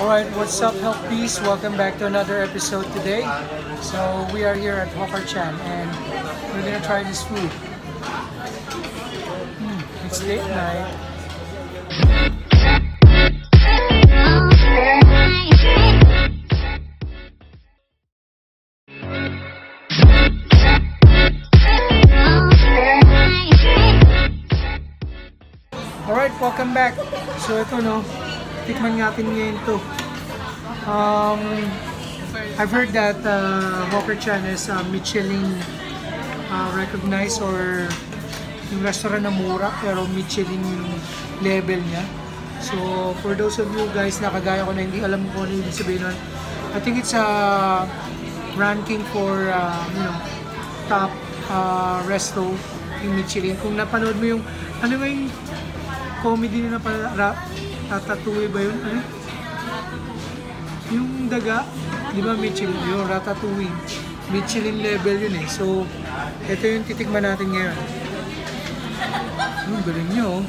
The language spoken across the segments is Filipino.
Alright, what's up, Health Peace? Welcome back to another episode today. So, we are here at Hawker Chan and we're gonna try this food. Hmm, it's late night. Alright, welcome back. So, ito no, tikman natin ngayon to. Um, I've heard that uh, Hawker Chan is uh, Michelin uh, recognized or yung restaurant na mura pero Michelin yung level niya. So, for those of you guys na kagaya ko na hindi alam kung ano yung sabihin nun, I think it's a ranking for, uh, you know, top uh, resto yung Michelin. Kung napanood mo yung, ano ba yung comedy na ra, Ratatouille ba yun? Ano? Yung daga, di ba Michelin yun, Ratatouille. Michelin level yun eh. So, ito yung titikman natin ngayon. Yung galing nyo. oh.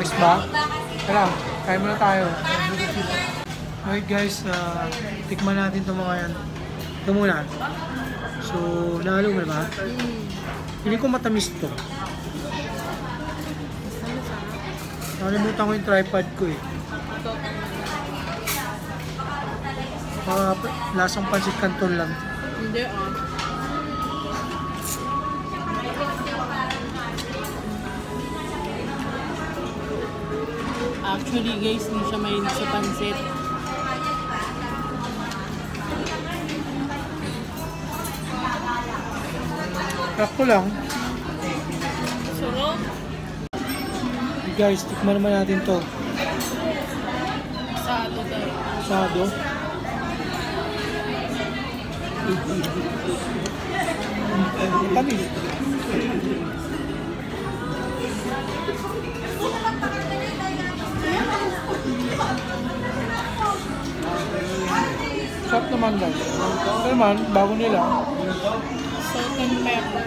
Nice ba? Tara, kain muna tayo. Alright guys, uh, tikman natin itong mga yan. Ito muna. So, nalo mo na ba? Hindi ko matamis to. Nakalimutan ko yung tripod ko eh. Mga lasang pansit canton lang. Hindi ah. Actually guys, hindi siya mahilig sa pansit. Sakto lang. Guys, tikman naman natin to. Salo daw. Sado. Tamis. Sarap naman guys. Ito naman, bago nila. Salt and pepper.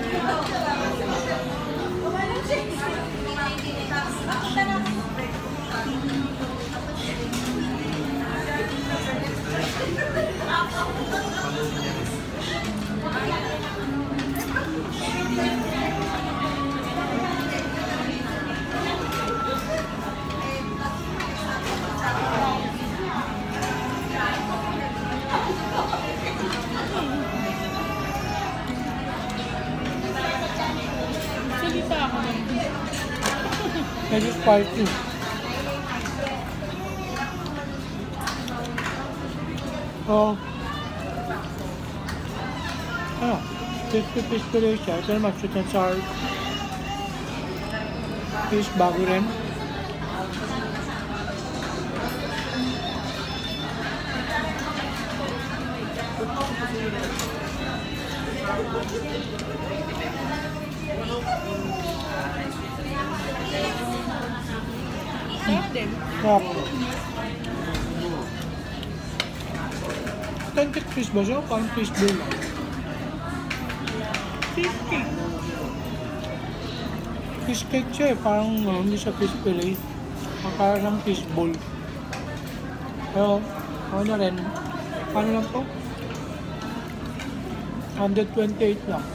Salita Medyo spicy. Oh. Ah, crispy crispy rin siya. Ito naman, sweet and sour. Fish bago rin. Sarap din. Sarap. Authentic fish ba siya? Parang fish bowl lang. Fish cake. Fish cake siya eh. Parang uh, hindi siya fish fillet. Parang siyang fish bowl. Pero, ano na rin. Paano lang to? 128 lang.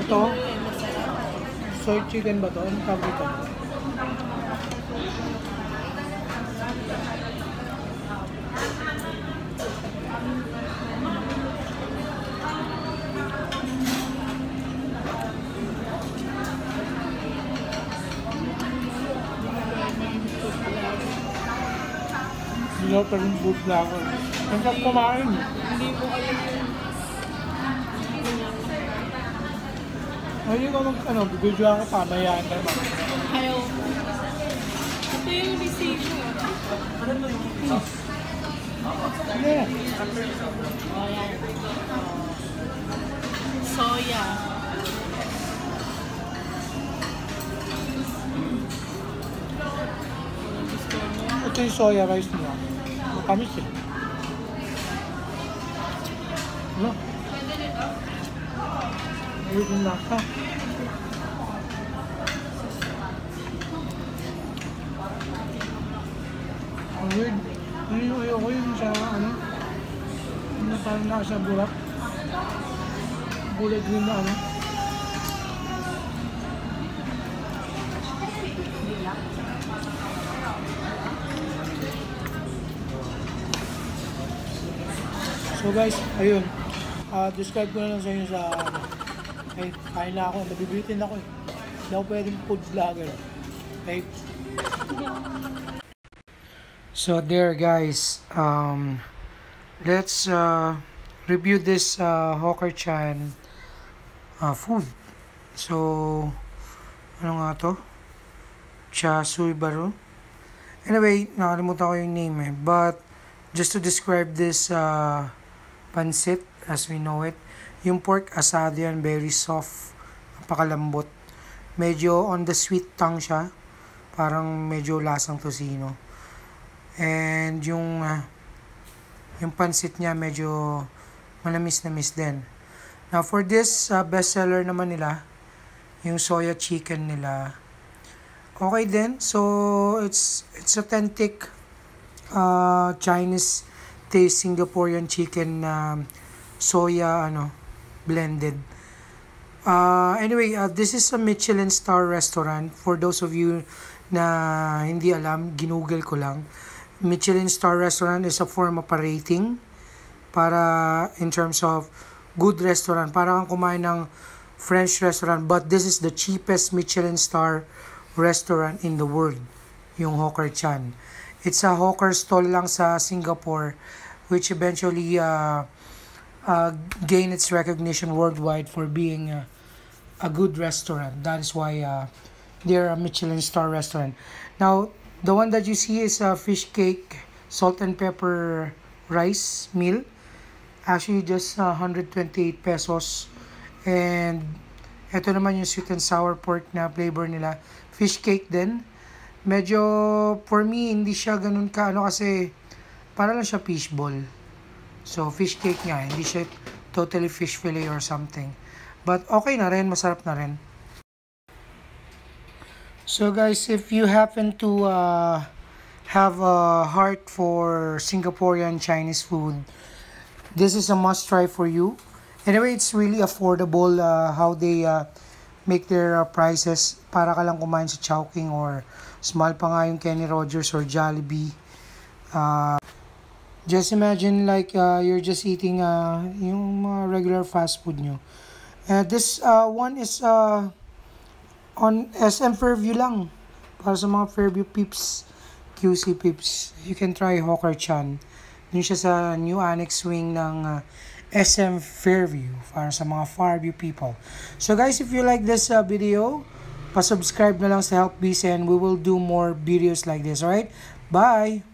Ito? Soy chicken ba to? Anong tawag ito? Rin food na ako. Ang sarap kumain. Hindi ko alam Ay, ko mag, ano, video ako pa, mayaan ka naman. ayaw. Ito yung resibo. Yeah. Oh, yan. Soya. Gusto 물좀 넣어서 oil oil oil oil siya ano hindi parang nasa burak bullet green na ano So guys, ayun. Uh, describe ko na lang sa inyo sa kain na ako. Nabibitin ako eh. Hindi ako pwedeng food vlogger. Okay? So there guys, um, let's uh, review this uh, Hawker Chan uh, food. So, ano nga to? Chasui Baro. Anyway, nakalimutan ko yung name eh. But, just to describe this uh, pansit as we know it, yung pork asado yan, very soft, napakalambot. Medyo on the sweet tongue siya. Parang medyo lasang tosino. And yung uh, yung pansit niya medyo manamis-namis din. Now for this uh, bestseller naman nila, yung soya chicken nila. Okay din. So it's it's authentic uh, Chinese taste Singaporean chicken um, soya ano blended. Uh, anyway, uh, this is a Michelin star restaurant. For those of you na hindi alam, ginugol ko lang. Michelin star restaurant is a form of a rating para in terms of good restaurant. Para kang kumain ng French restaurant but this is the cheapest Michelin star restaurant in the world, yung Hawker Chan. It's a hawker stall lang sa Singapore which eventually uh, uh, gained its recognition worldwide for being uh, a good restaurant. That is why uh, they're a Michelin star restaurant. Now, the one that you see is a fish cake, salt and pepper rice meal. Actually, just uh, 128 pesos. And ito naman yung sweet and sour pork na flavor nila. Fish cake din. Medyo, for me, hindi siya ganun ka, ano kasi, para lang siya fish ball. So, fish cake nga, hindi siya totally fish fillet or something. But okay na rin, masarap na rin. So guys, if you happen to uh, have a heart for Singaporean Chinese food, this is a must try for you. Anyway, it's really affordable uh, how they uh, make their uh, prices para ka lang kumain sa Chowking or small pa nga yung Kenny Rogers or Jollibee. Uh, just imagine like uh, you're just eating uh, yung mga regular fast food nyo. Uh, this uh, one is uh, on SM Fairview lang. Para sa mga Fairview peeps, QC peeps, you can try Hawker Chan. Dun siya sa new annex wing ng uh, SM Fairview para sa mga Fairview people. So guys, if you like this uh, video, pa-subscribe na lang sa Help Biz and we will do more videos like this, alright? Bye!